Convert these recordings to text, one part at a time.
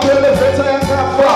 Appelle les vêtements et un grand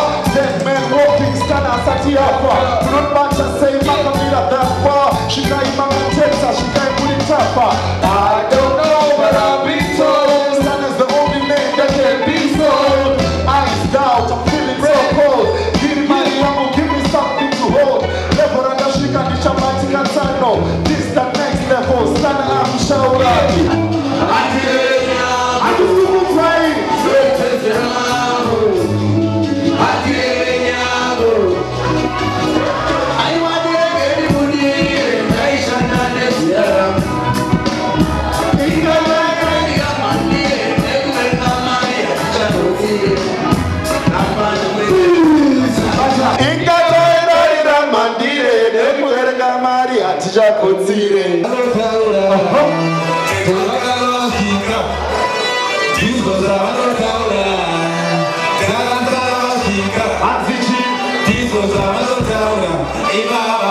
Hat sich die, die Sonne, Sonne, immer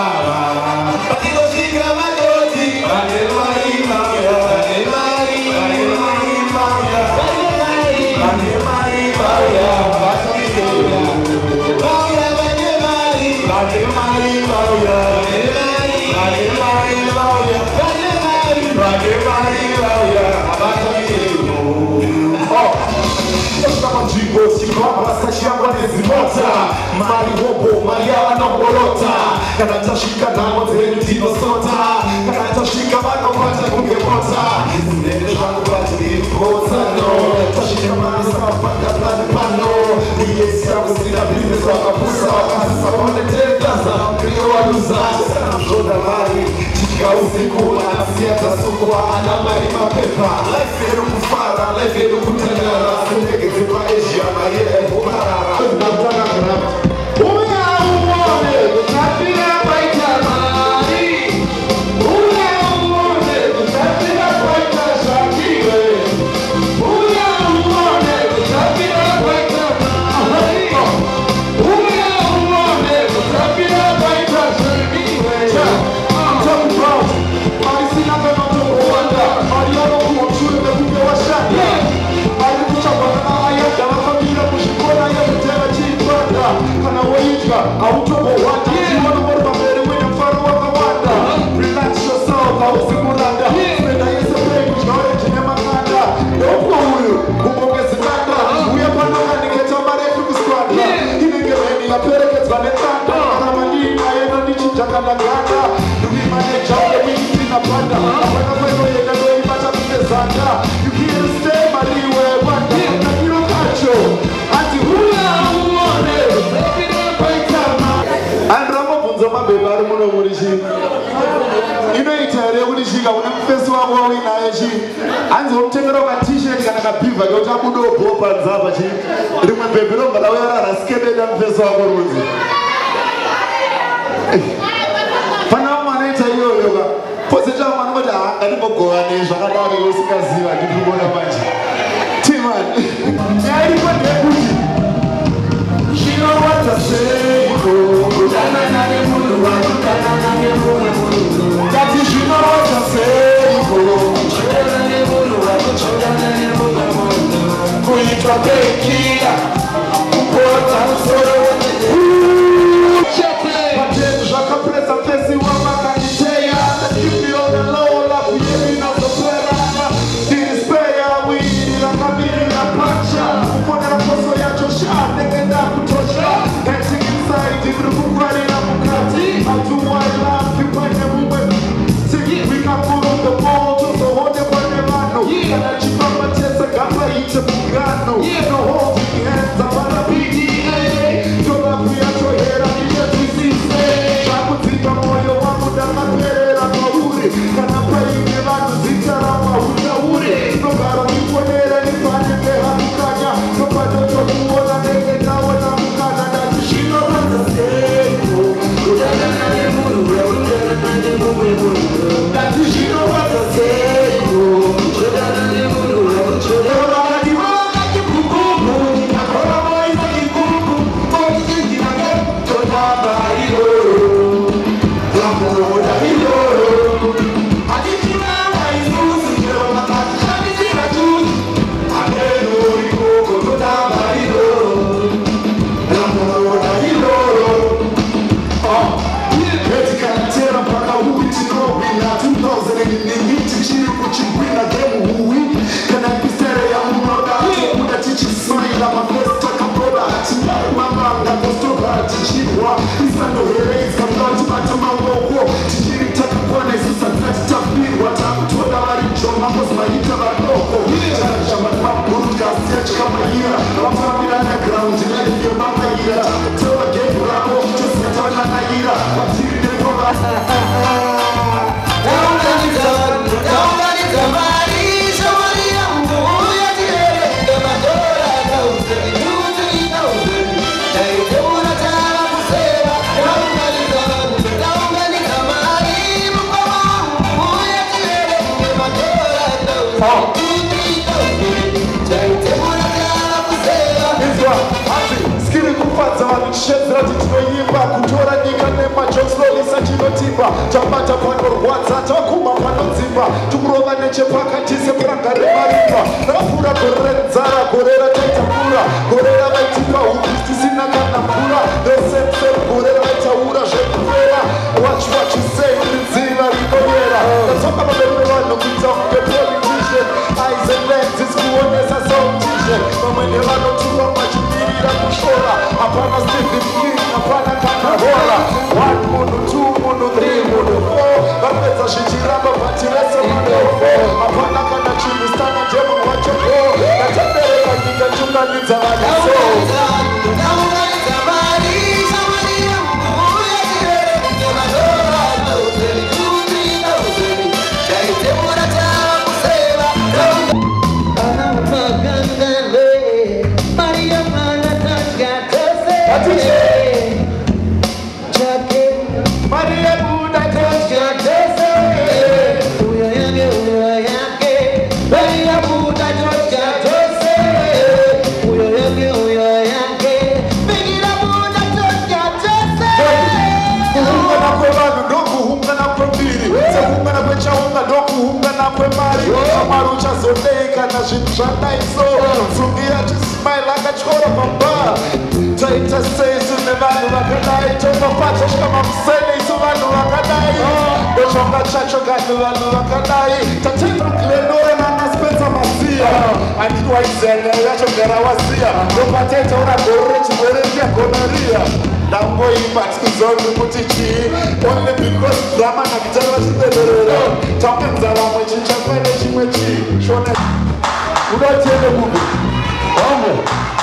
mari hobo mari yavanongorota kana tasvika nhamo dzenu tinosota kana tasvika vanokwata kunge mota zinene zvangu vatiriposano tasvika manisavapanda pani pano iyesira kusina bhizinesi vakapusa vakasisa kuonetereta zamuriyo waruza sanazvoda mari tityausiku anasiya tasukwa ana mari mapepa life yedu kufara life yedu kutandara sendege dzepaasia maiye ebomarara Thank you. Vai, rimwe bhebhi romba rauya rarasikebeda mupeso wako rudzi eh. fanira mwanoita iyoyoka pozoita mwana kuti ha ngatimbogovane zvakadaro usingaziva ndiiona manje timan yaikodekuti zvinowadza seiko kutanana nemunhu wakutanana nemumwe munhu ngati zvinowadza seiko kutanana nemunhu wakutanana nemunhu Bonita, perdida, o portão chorou. tosorisa chinotipa tabata panorwadza takuma panodzimba tikurova nechepakati sepuranga remarimba rafura gore renzara gore ratatakura gore ravaitipa hukristisina kana mvura nesese gore ravataura zvekuvera wachiwachisei rinziva rinoyera ratoka maberume vanhu kuita kunge politician aizelexis kuonesa sautizen vamwe nevanotuva vachimirira kushora hapana stephen king hapana kana hora sesisezu nevanhu vakadai tomopatsa chikamamuseneisu vanhu vakadai ndochonga chacho kanhu vanhu vakadai tatiaklenoenanaspensa masiya handiti waizianga yachogara waziya ndopataitaura goro rechigore ndiya gonoriya ndangoimba tikuzoni kuti chii only because drama nakutara chipeterero taunge nzaramwe chinchakwe nechimwe chii shona unotiende kubu hongo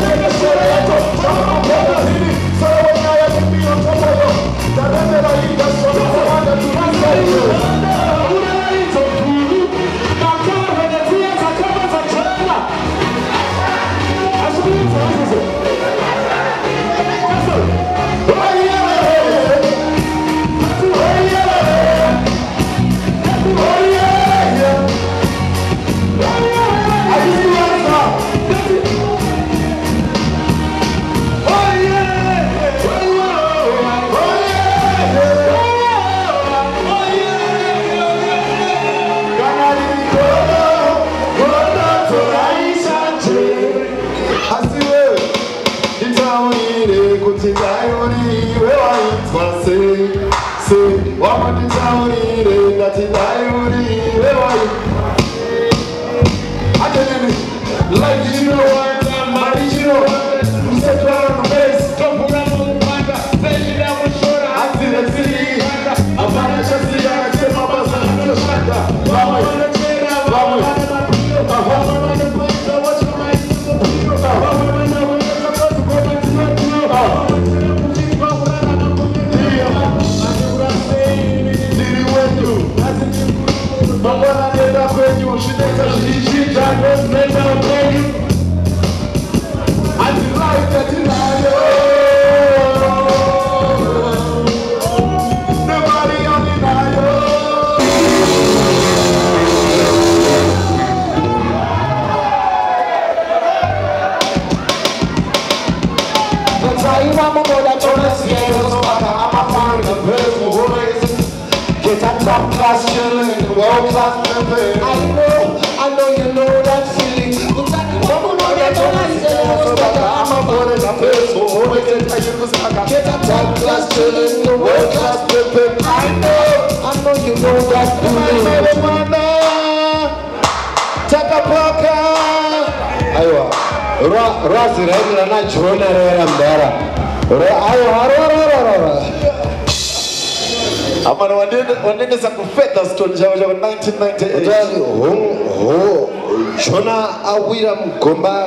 谢谢。chapa paka aiwa rwaziraimira nachirona rera mbera aiwa harorororora amana wanendesa kufedha sitoni chavo chako 1998 jona awira mgomba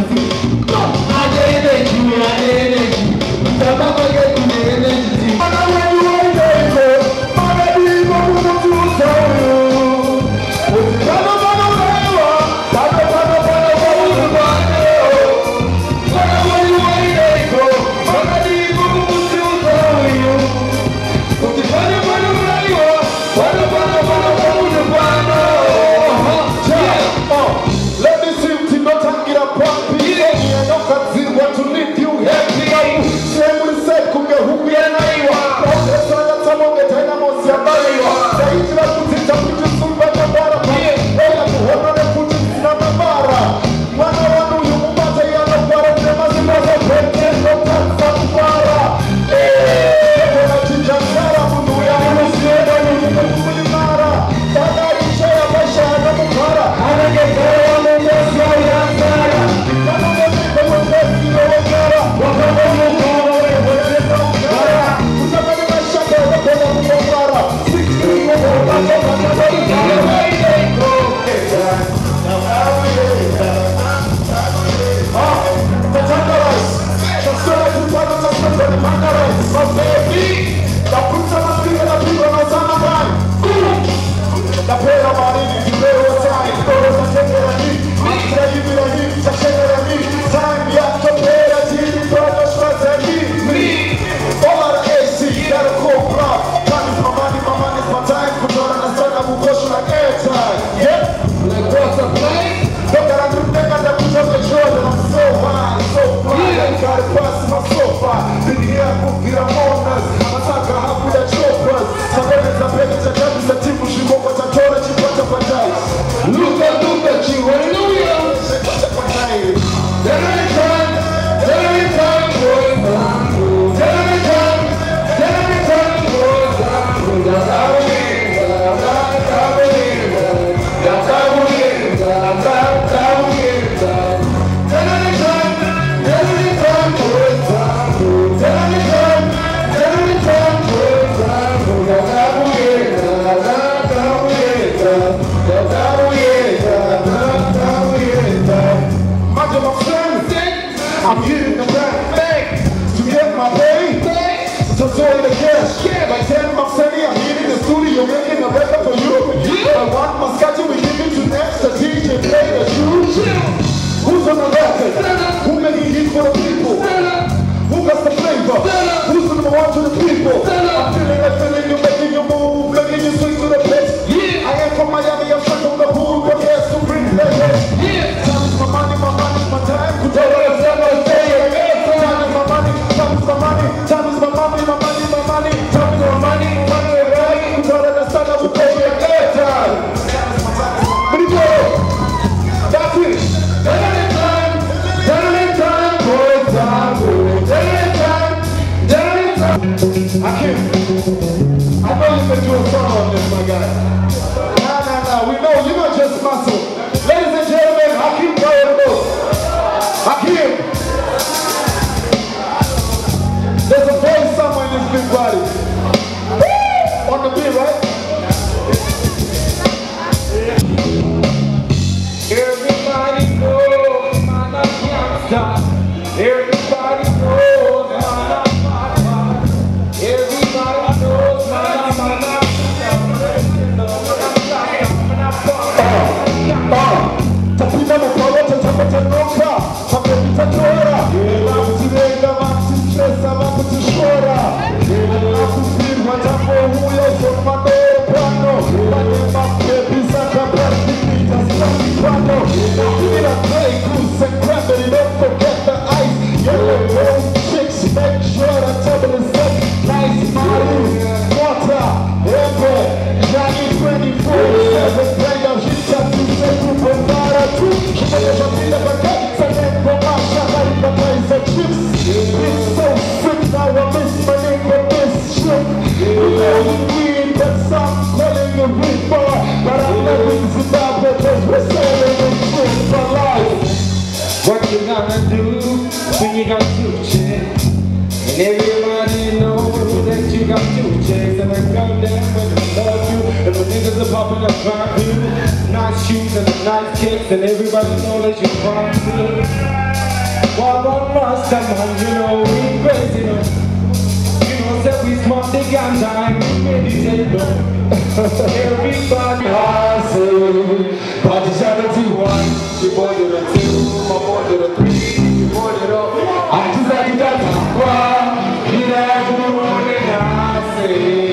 desafio. the people. got two chicks and a gun that women love you And the niggas are popping up trying you Nice shoes and nice kicks and everybody knows that you're from me Why one must come on, you know we crazy no You know that we smart, they got time, we meditate no Everybody hustling to one, she wanted a two, my wanted a three, she wanted a I just like that, wow Hey.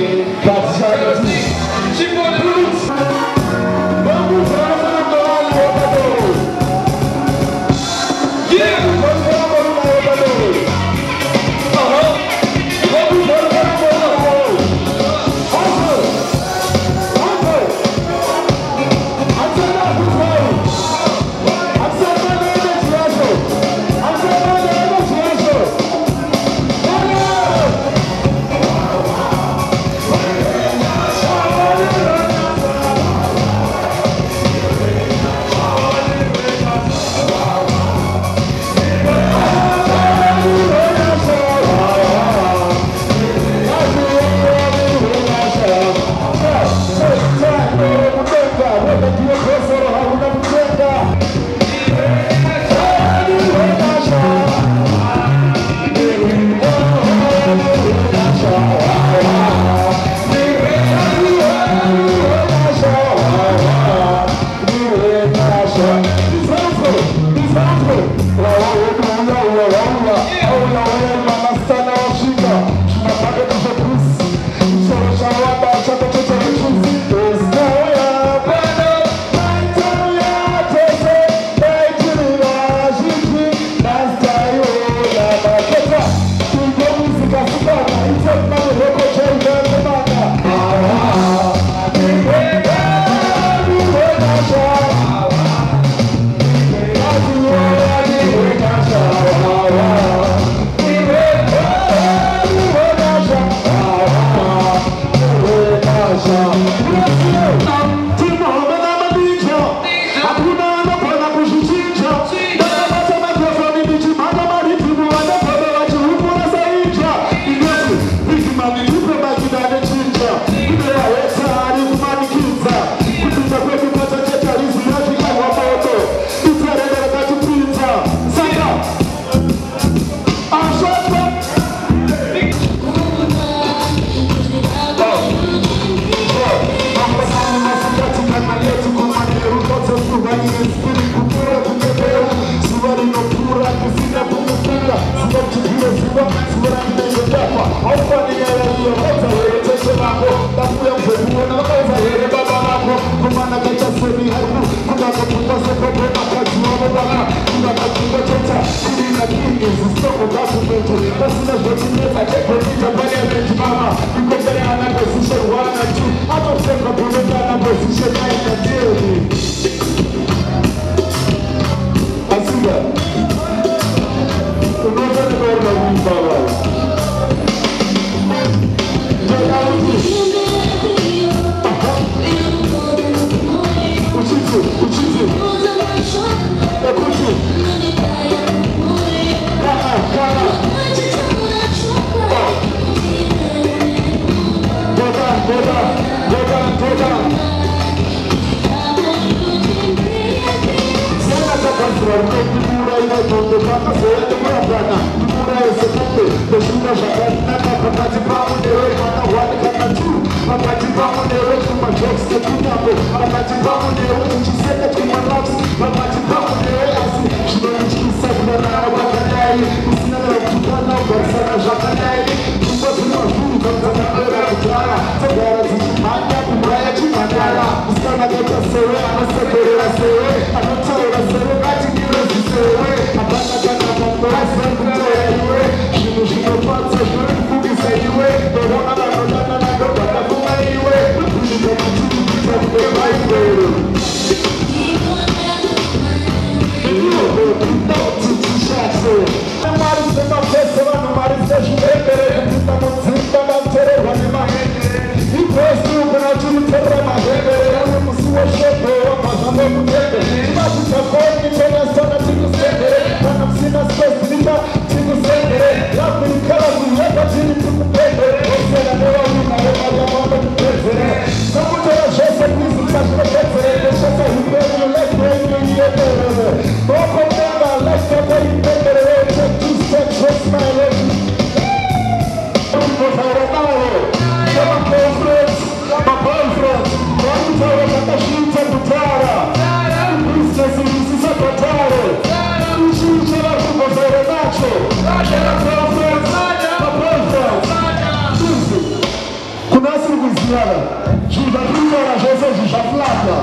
Louisiana, Judas primeira Jesus de Jaflata.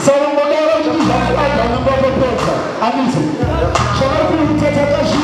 Só não molharam de Jaflata, não vou botar. Amigo, chama o que você está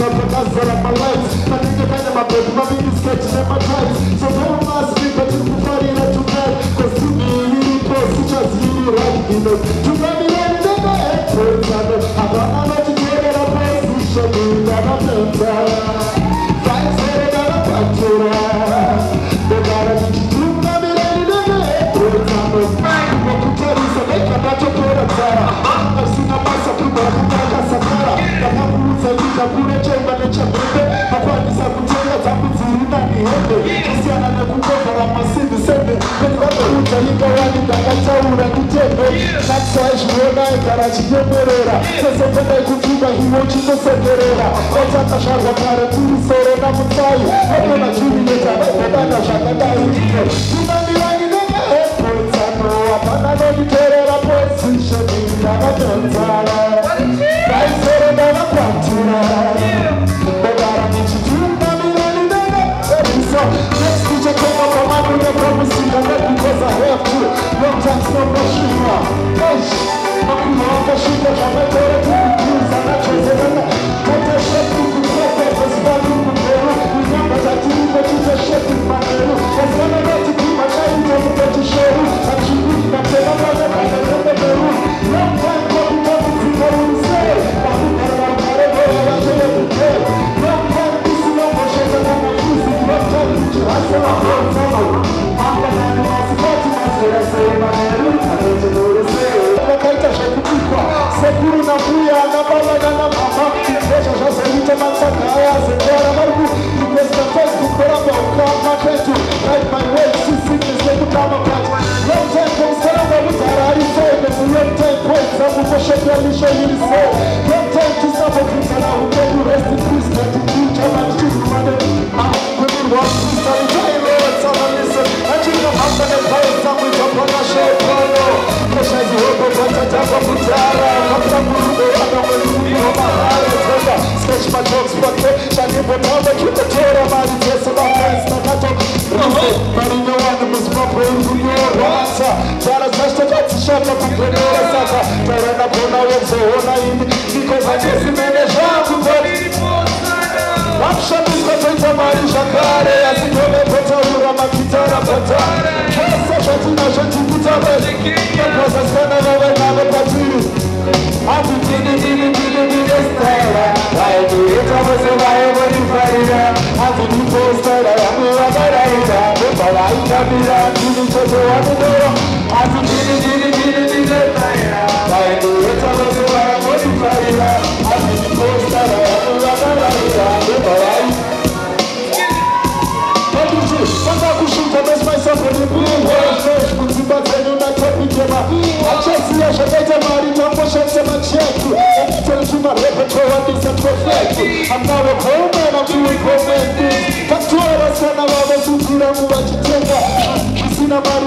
top, but that's what I'm my legs. Nothing depends on my baby, nothing is catching at my tracks. So don't ask me, but faz lona é garagem de Pereira Se você puder tá comigo aí onde você O Pode atacar com a cara, tudo serena, não sai A dona Julieta vai pegar na jaca da Índia Tam no poszli I'm na kurwa poszli do Ona zikozaje zimenezaku wakushaduka stara stara siyashasaita mari mangoshanze macheku emitelituma repetowadisa profeku anabo komana mbiwe komenti katwara sana baba sukiramu vachitenga isina mari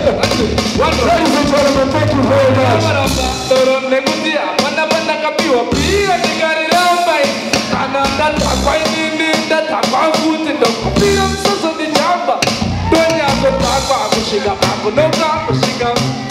you and gentlemen, thank you very much. Don't you have to talk